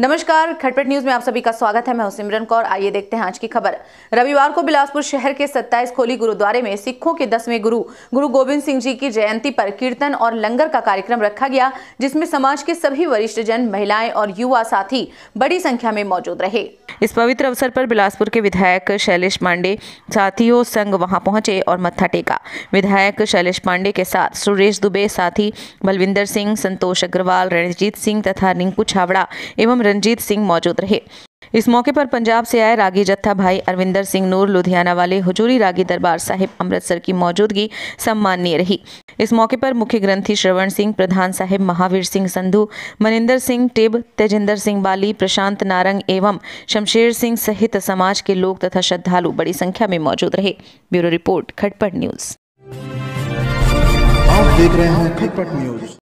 नमस्कार, खटपट न्यूज़ में आप सभी का स्वागत है। मैं सिमरन कौर। आइए देखते हैं आज की खबर। रविवार को बिलासपुर शहर के 27 खोली गुरुद्वारे में सिखों के दसवें गुरु गुरु गोविंद सिंह जी की जयंती पर कीर्तन और लंगर का कार्यक्रम रखा गया, जिसमें समाज के सभी वरिष्ठ जन महिलाएँ और युवा साथी बड़ी संख्या में मौजूद रहे। इस पवित्र अवसर पर बिलासपुर के विधायक शैलेश पांडे, साथियों संघ वहाँ पहुँचे और मत्था टेका। विधायक शैलेश पांडे के साथ सुरेश दुबे, साथी बलविंदर सिंह, संतोष अग्रवाल, रणजीत सिंह तथा रिंकू छावड़ा एवं रंजीत सिंह मौजूद रहे। इस मौके पर पंजाब से आए रागी जत्था भाई अरविंदर सिंह नूर, लुधियाना वाले हुजूरी रागी दरबार साहिब अमृतसर की मौजूदगी सम्माननीय रही। इस मौके पर मुख्य ग्रंथी श्रवण सिंह, प्रधान साहिब महावीर सिंह संधु, मनिंदर सिंह टिब, तेजिंदर सिंह बाली, प्रशांत नारंग एवं शमशेर सिंह सहित समाज के लोग तथा श्रद्धालु बड़ी संख्या में मौजूद रहे। Bureau report, Khatpat news. आप देख रहे हैं खटपट न्यूज़।